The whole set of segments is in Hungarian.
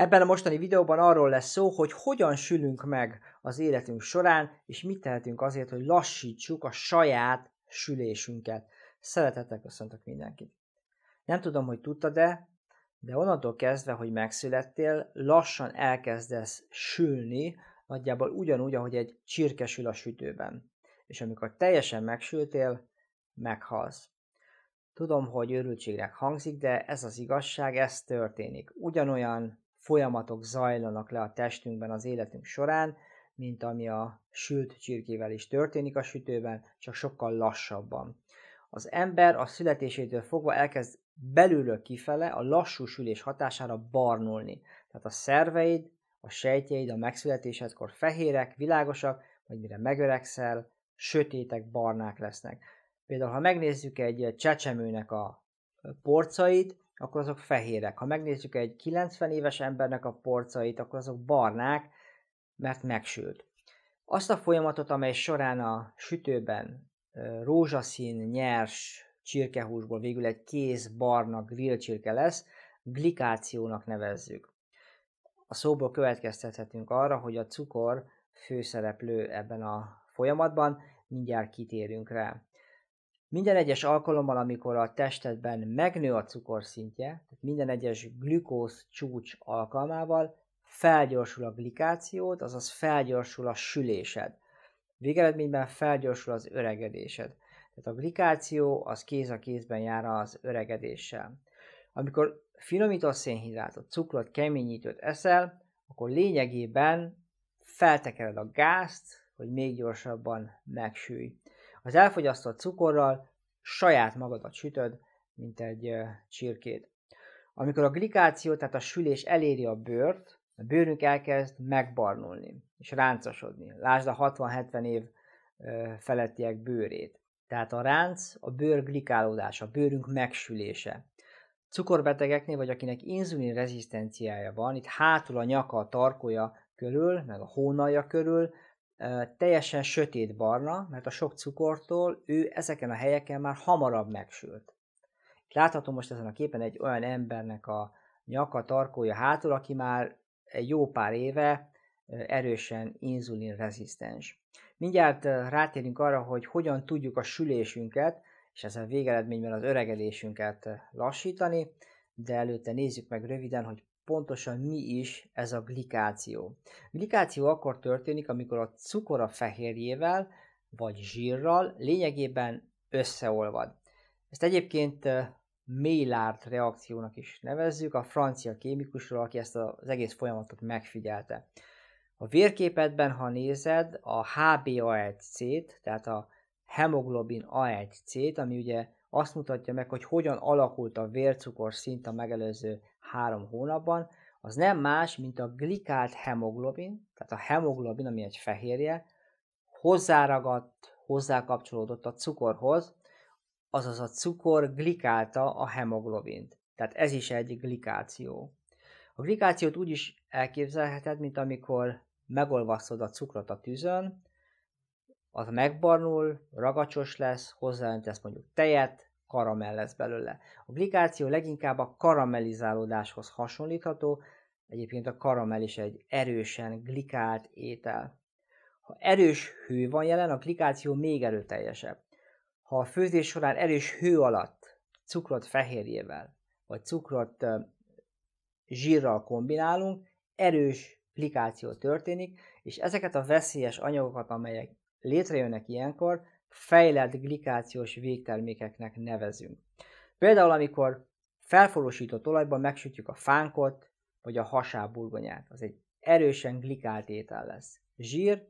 Ebben a mostani videóban arról lesz szó, hogy hogyan sülünk meg az életünk során, és mit tehetünk azért, hogy lassítsuk a saját sülésünket. Szeretettel köszöntök mindenkit! Nem tudom, hogy tudtad-e, de onnantól kezdve, hogy megszülettél, lassan elkezdesz sülni, nagyjából ugyanúgy, ahogy egy csirke sül a sütőben. És amikor teljesen megsültél, meghalsz. Tudom, hogy őrültségnek hangzik, de ez az igazság, ez történik. Ugyanolyan folyamatok zajlanak le a testünkben az életünk során, mint ami a sült csirkével is történik a sütőben, csak sokkal lassabban. Az ember a születésétől fogva elkezd belülről kifele a lassú sülés hatására barnulni. Tehát a szerveid, a sejtjeid a megszületésedkor fehérek, világosak, vagy mire megöregszel, sötétek, barnák lesznek. Például, ha megnézzük egy csecsemőnek a porcait, akkor azok fehérek. Ha megnézzük egy 90 éves embernek a porcait, akkor azok barnák, mert megsült. Azt a folyamatot, amely során a sütőben rózsaszín, nyers csirkehúsból végül egy kész barna grill csirke lesz, glikációnak nevezzük. A szóból következtethetünk arra, hogy a cukor főszereplő ebben a folyamatban, mindjárt kitérünk rá. Minden egyes alkalommal, amikor a testedben megnő a cukorszintje, tehát minden egyes glükóz csúcs alkalmával felgyorsul a glikációt, azaz felgyorsul a sülésed. Végeredményben felgyorsul az öregedésed. Tehát a glikáció az kéz a kézben jár az öregedéssel. Amikor finomított szénhidrátot, cukrot, keményítőt eszel, akkor lényegében feltekered a gázt, hogy még gyorsabban megsülj. Az elfogyasztott cukorral saját magadat sütöd, mint egy csirkét. Amikor a glikáció, tehát a sülés eléri a bőrt, a bőrünk elkezd megbarnulni és ráncosodni. Lásd a 60-70 év felettiek bőrét. Tehát a ránc a bőr glikálódása, a bőrünk megsülése. Cukorbetegeknél, vagy akinek inzulin rezisztenciája van, itt hátul a nyaka, a tarkója körül, meg a hónalja körül teljesen sötét barna, mert a sok cukortól ő ezeken a helyeken már hamarabb megsült. Láthatom most ezen a képen egy olyan embernek a nyaka, tarkója hátul, aki már egy jó pár éve erősen inzulin rezisztens. Mindjárt rátérünk arra, hogy hogyan tudjuk a sülésünket, és ezzel végeredményben az öregedésünket lassítani, de előtte nézzük meg röviden, hogy pontosan mi is ez a glikáció. Glikáció akkor történik, amikor a cukor a fehérjével vagy zsírral lényegében összeolvad. Ezt egyébként Maillard reakciónak is nevezzük, a francia kémikusról, aki ezt az egész folyamatot megfigyelte. A vérképedben, ha nézed a HbA1c-t, tehát a hemoglobin A1c-t, ami ugye azt mutatja meg, hogy hogyan alakult a vércukor szint a megelőző három hónapban, az nem más, mint a glikált hemoglobin, tehát a hemoglobin, ami egy fehérje, hozzáragadt, hozzákapcsolódott a cukorhoz, azaz a cukor glikálta a hemoglobint. Tehát ez is egy glikáció. A glikációt úgy is elképzelheted, mint amikor megolvasztod a cukrot a tűzön, az megbarnul, ragacsos lesz, hozzáöntesz mondjuk tejet, karamell lesz belőle. A glikáció leginkább a karamellizálódáshoz hasonlítható, egyébként a karamell is egy erősen glikált étel. Ha erős hő van jelen, a glikáció még erőteljesebb. Ha a főzés során erős hő alatt cukrot fehérjével, vagy cukrot zsírral kombinálunk, erős glikáció történik, és ezeket a veszélyes anyagokat, amelyek létrejönnek ilyenkor, fejlett glikációs végtermékeknek nevezünk. Például, amikor felforosított olajban megsütjük a fánkot, vagy a hasáburgonyát, az egy erősen glikált étel lesz. Zsír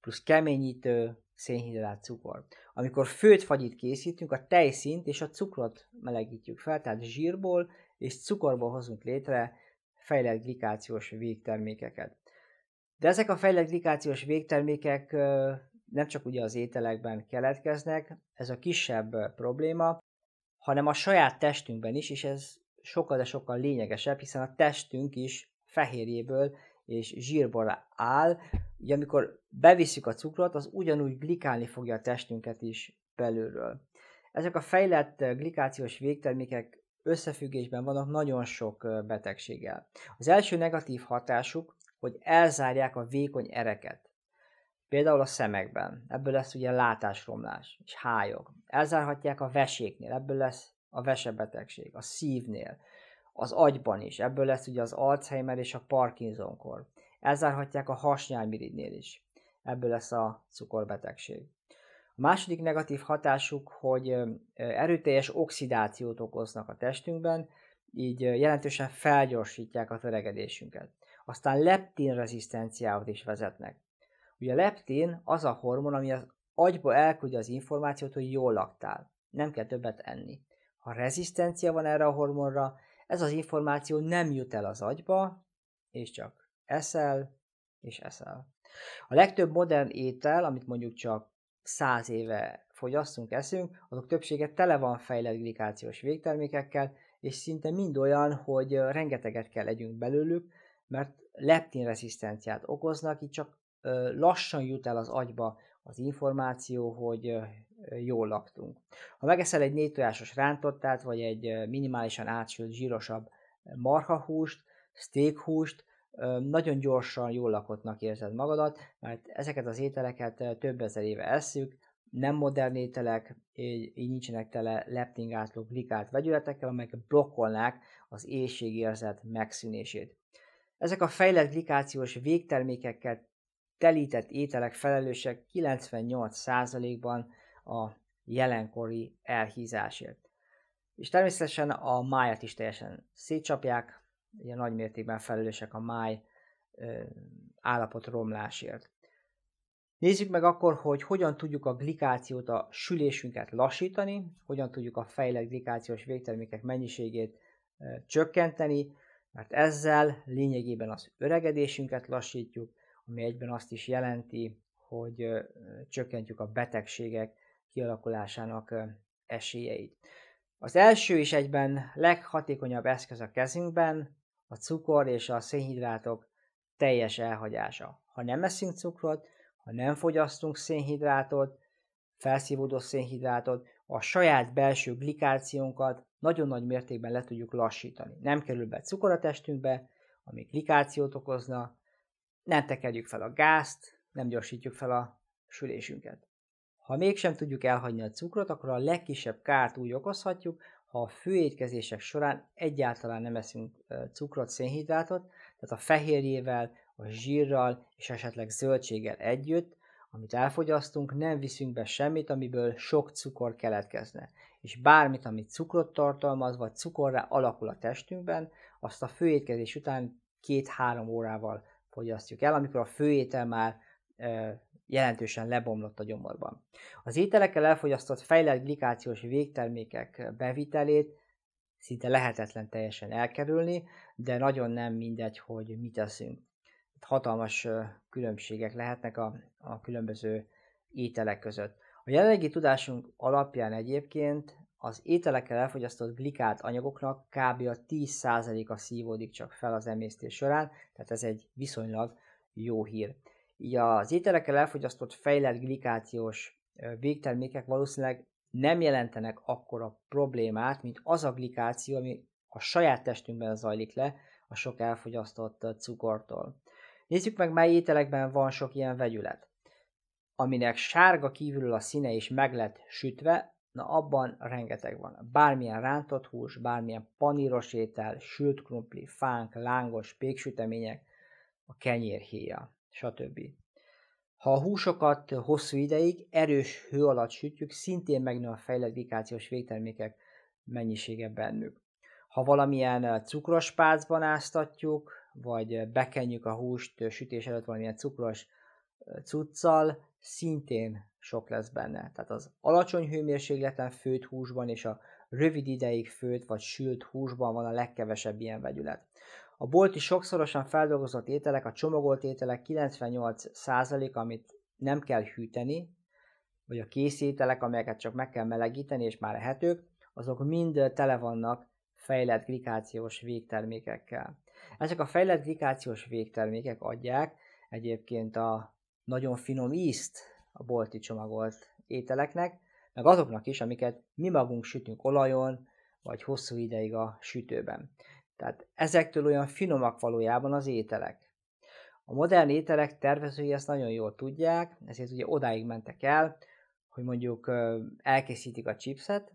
plusz keményítő szénhidrát cukor. Amikor főt fagyit készítünk, a tejszint és a cukrot melegítjük fel, tehát zsírból és cukorból hozunk létre fejlett glikációs végtermékeket. De ezek a fejlett glikációs végtermékek nem csak ugye az ételekben keletkeznek, ez a kisebb probléma, hanem a saját testünkben is, és ez sokkal, de sokkal lényegesebb, hiszen a testünk is fehérjéből és zsírból áll. Ugye amikor bevisszük a cukrot, az ugyanúgy glikálni fogja a testünket is belülről. Ezek a fejlett glikációs végtermékek összefüggésben vannak nagyon sok betegséggel. Az első negatív hatásuk, hogy elzárják a vékony ereket. Például a szemekben, ebből lesz ugye látásromlás és hályog. Elzárhatják a veséknél, ebből lesz a vesebetegség, a szívnél, az agyban is, ebből lesz ugye az Alzheimer és a Parkinson-kor. Elzárhatják a hasnyálmirigynél is, ebből lesz a cukorbetegség. A második negatív hatásuk, hogy erőteljes oxidációt okoznak a testünkben, így jelentősen felgyorsítják a töregedésünket. Aztán leptin rezisztenciához is vezetnek. Ugye a leptin az a hormon, ami az agyba elküldje az információt, hogy jól laktál. Nem kell többet enni. Ha rezisztencia van erre a hormonra, ez az információ nem jut el az agyba, és csak eszel, és eszel. A legtöbb modern étel, amit mondjuk csak száz éve fogyasztunk, eszünk, azok többsége tele van fejlett glikációs végtermékekkel, és szinte mind olyan, hogy rengeteget kell legyünk belőlük, mert leptin rezisztenciát okoznak, így csak lassan jut el az agyba az információ, hogy jól laktunk. Ha megeszel egy négy tojásos rántottát, vagy egy minimálisan átsült, zsírosabb marhahúst, steakhúst, nagyon gyorsan jól lakottnak érzed magadat, mert ezeket az ételeket több ezer éve eszük, nem modern ételek, így, így nincsenek tele leptingátló glikált vegyületekkel, amelyek blokkolnák az éjségérzet megszűnését. Ezek a fejlett glikációs végtermékekkel telített ételek felelősek 98%-ban a jelenkori elhízásért. És természetesen a májat is teljesen szétcsapják, ugye nagy mértékben felelősek a máj állapot romlásért. Nézzük meg akkor, hogy hogyan tudjuk a glikációt, a sülésünket lassítani, hogyan tudjuk a fejlett glikációs végtermékek mennyiségét csökkenteni, mert ezzel lényegében az öregedésünket lassítjuk, ami egyben azt is jelenti, hogy csökkentjük a betegségek kialakulásának esélyeit. Az első és egyben leghatékonyabb eszköz a kezünkben a cukor és a szénhidrátok teljes elhagyása. Ha nem eszünk cukrot, ha nem fogyasztunk szénhidrátot, felszívódó szénhidrátot, a saját belső glikációnkat nagyon nagy mértékben le tudjuk lassítani. Nem kerül be cukor a testünkbe, ami glikációt okozna, nem tekerjük fel a gázt, nem gyorsítjuk fel a sülésünket. Ha mégsem tudjuk elhagyni a cukrot, akkor a legkisebb kárt úgy okozhatjuk, ha a főétkezések során egyáltalán nem eszünk cukrot, szénhidrátot, tehát a fehérjével, a zsírral és esetleg zöldséggel együtt, amit elfogyasztunk, nem viszünk be semmit, amiből sok cukor keletkezne. És bármit, amit cukrot tartalmaz, vagy cukorra alakul a testünkben, azt a főétkezés után két-három órával fogyasztjuk el, amikor a főétel már jelentősen lebomlott a gyomorban. Az ételekkel elfogyasztott fejlett glikációs végtermékek bevitelét szinte lehetetlen teljesen elkerülni, de nagyon nem mindegy, hogy mit teszünk. Hatalmas különbségek lehetnek a, a különböző ételek között. A jelenlegi tudásunk alapján egyébként az ételekkel elfogyasztott glikált anyagoknak kb. a 10%-a szívódik csak fel az emésztés során, tehát ez egy viszonylag jó hír. Így az ételekkel elfogyasztott fejlett glikációs végtermékek valószínűleg nem jelentenek akkora problémát, mint az a glikáció, ami a saját testünkben zajlik le a sok elfogyasztott cukortól. Nézzük meg, mely ételekben van sok ilyen vegyület. Aminek sárga kívülről a színe is meg lett sütve, na abban rengeteg van. Bármilyen rántott hús, bármilyen paníros étel, sült krumpli, fánk, lángos, péksütemények, a kenyérhéja stb. Ha a húsokat hosszú ideig erős hő alatt sütjük, szintén megnő a fejlett glikációs végtermékek mennyisége bennük. Ha valamilyen cukros pácban áztatjuk, vagy bekenjük a húst sütés előtt valamilyen cukros cuccal, szintén sok lesz benne. Tehát az alacsony hőmérsékleten főtt húsban és a rövid ideig főtt vagy sült húsban van a legkevesebb ilyen vegyület. A bolti sokszorosan feldolgozott ételek, a csomagolt ételek 98%, amit nem kell hűteni, vagy a kész ételek, amelyeket csak meg kell melegíteni és már lehetők, azok mind tele vannak fejlett glikációs végtermékekkel. Ezek a fejlett glikációs végtermékek adják egyébként a nagyon finom ízt a bolti csomagolt ételeknek, meg azoknak is, amiket mi magunk sütünk olajon, vagy hosszú ideig a sütőben. Tehát ezektől olyan finomak valójában az ételek. A modern ételek tervezői ezt nagyon jól tudják, ezért ugye odáig mentek el, hogy mondjuk elkészítik a chipset,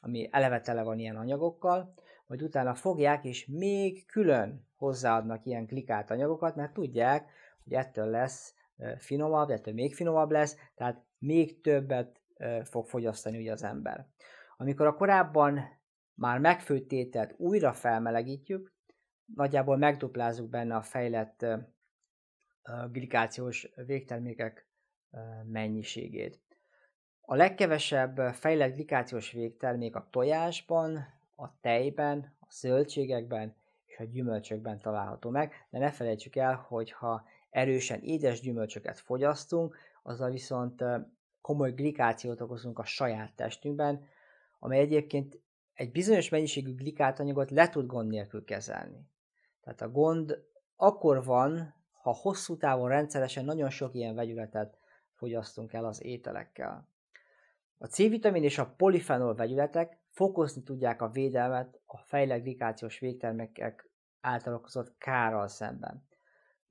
ami eleve tele van ilyen anyagokkal, majd utána fogják, és még külön hozzáadnak ilyen glikált anyagokat, mert tudják, hogy ettől lesz finomabb, ettől még finomabb lesz, tehát még többet fog fogyasztani ugye az ember. Amikor a korábban már megfőtt ételt újra felmelegítjük, nagyjából megduplázzuk benne a fejlett glikációs végtermékek mennyiségét. A legkevesebb fejlett glikációs végtermék a tojásban, a tejben, a zöldségekben és a gyümölcsökben található meg, de ne felejtsük el, hogy ha erősen édes gyümölcsöket fogyasztunk, azzal viszont komoly glikációt okozunk a saját testünkben, amely egyébként egy bizonyos mennyiségű glikált anyagot le tud gond nélkül kezelni. Tehát a gond akkor van, ha hosszú távon rendszeresen nagyon sok ilyen vegyületet fogyasztunk el az ételekkel. A C-vitamin és a polifenol vegyületek fokozni tudják a védelmet a fejlett glikációs végtermékek által okozott kárral szemben.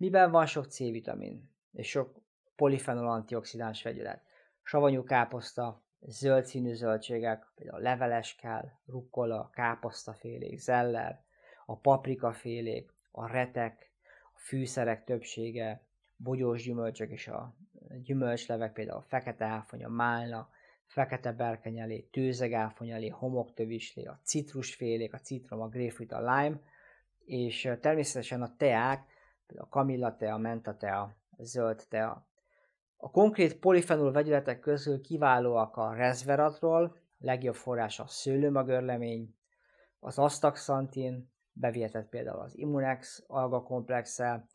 Miben van sok C-vitamin és sok polifenol antioxidáns vegyület? Savanyú káposzta, zöld színű zöldségek, például leveleskál, rukkola, káposztafélék, zeller, a paprikafélék, a retek, a fűszerek többsége, bogyós gyümölcsök és a gyümölcslevek, például a fekete áfonya, málna, fekete berkenyelé, tőzegáfonyalé, homoktövislé, a citrusfélék, a citrom, a grapefruit, a lime, és természetesen a teák, a kamilla tea, menta tea, zöld tea. A konkrét polifenol vegyületek közül kiválóak a resveratrol, legjobb forrás a szőlőmagörlemény, az astaxantin, bevihetett például az Immunex algakomplexe,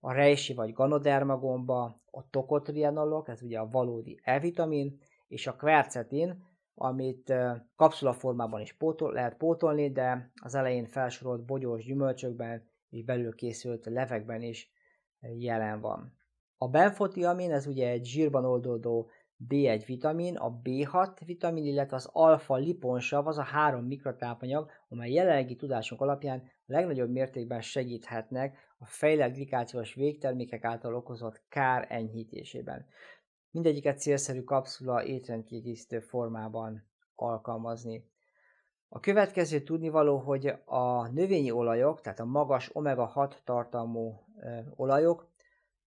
a rejsi vagy ganoderma gomba, a tokotrianolok, ez ugye a valódi E-vitamin, és a kvercetin, amit kapszula formában is pótol, lehet pótolni, de az elején felsorolt bogyós gyümölcsökben és belül készült levekben is jelen van. A benfotiamin, ez ugye egy zsírban oldódó B1 vitamin, a B6 vitamin, illetve az alfa liponsav, az a három mikrotápanyag, amely jelenlegi tudásunk alapján a legnagyobb mértékben segíthetnek a fejlett glikációs végtermékek által okozott kár enyhítésében. Mindegyiket célszerű kapszula étrendkiegészítő formában alkalmazni. A következő tudnivaló, hogy a növényi olajok, tehát a magas omega-6 tartalmú olajok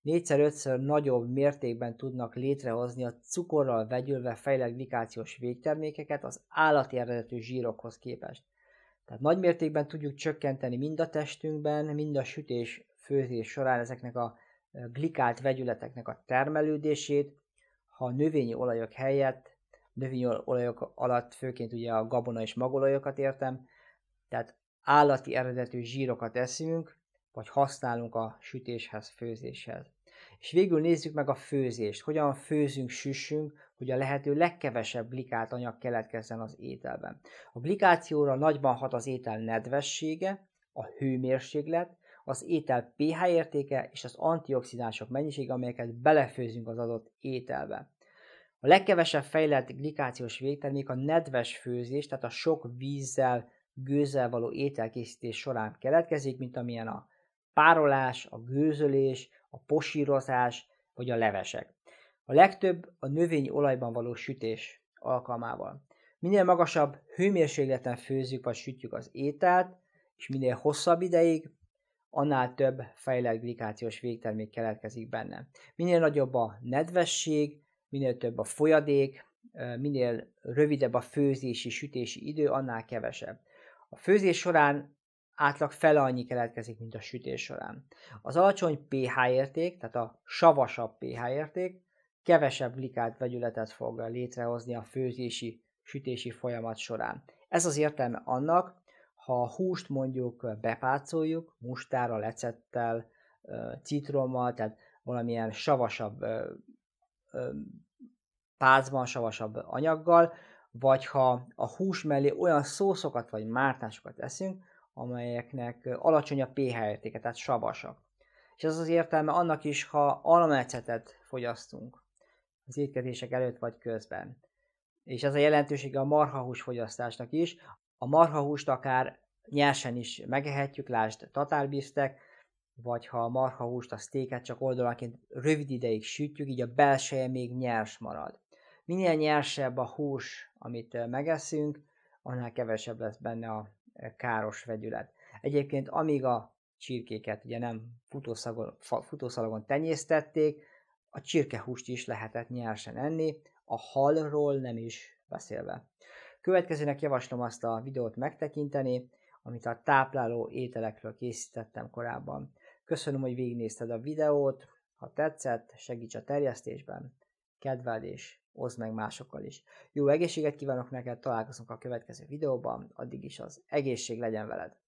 négyszer-ötször nagyobb mértékben tudnak létrehozni a cukorral vegyülve fejlett glikációs végtermékeket az állati eredetű zsírokhoz képest. Tehát nagy mértékben tudjuk csökkenteni mind a testünkben, mind a sütés, főzés során ezeknek a glikált vegyületeknek a termelődését, ha a növényi olajok helyett, növényi olajok alatt főként ugye a gabona és magolajokat értem, tehát állati eredetű zsírokat eszünk, vagy használunk a sütéshez, főzéshez. És végül nézzük meg a főzést. Hogyan főzünk, süssünk, hogy a lehető legkevesebb glikált anyag keletkezzen az ételben. A glikációra nagyban hat az étel nedvessége, a hőmérséklet, az étel pH értéke és az antioxidánsok mennyisége, amelyeket belefőzünk az adott ételbe. A legkevesebb fejlett glikációs végtermék a nedves főzés, tehát a sok vízzel, gőzzel való ételkészítés során keletkezik, mint amilyen a párolás, a gőzölés, a posírozás vagy a levesek. A legtöbb a növényi olajban való sütés alkalmával. Minél magasabb hőmérsékleten főzzük vagy sütjük az ételt, és minél hosszabb ideig, annál több fejlett glikációs végtermék keletkezik benne. Minél nagyobb a nedvesség, minél több a folyadék, minél rövidebb a főzési, sütési idő, annál kevesebb. A főzés során átlag fele annyi keletkezik, mint a sütés során. Az alacsony pH érték, tehát a savasabb pH érték, kevesebb glikált vegyületet fog létrehozni a főzési, sütési folyamat során. Ez az értelme annak, ha a húst mondjuk bepácoljuk, mustára, lecettel, citrommal, tehát valamilyen savasabb pácban, savasabb anyaggal, vagy ha a hús mellé olyan szószokat vagy mártásokat eszünk, amelyeknek alacsony a pH értéke, tehát savasak. És ez az értelme annak is, ha almecetet fogyasztunk az étkezések előtt vagy közben. És ez a jelentősége a marhahús fogyasztásnak is, A marhahúst akár nyersen is megehetjük, lásd tatárbiztek, vagy ha a marhahúst, a sztéket csak oldalanként rövid ideig sütjük, így a belseje még nyers marad. Minél nyersebb a hús, amit megeszünk, annál kevesebb lesz benne a káros vegyület. Egyébként amíg a csirkéket ugye nem futószalagon tenyésztették, a csirkehúst is lehetett nyersen enni, a halról nem is beszélve. Következőnek javaslom azt a videót megtekinteni, amit a tápláló ételekről készítettem korábban. Köszönöm, hogy végignézted a videót, ha tetszett, segíts a terjesztésben, kedveld és oszd meg másokkal is. Jó egészséget kívánok neked, találkozunk a következő videóban, addig is az egészség legyen veled!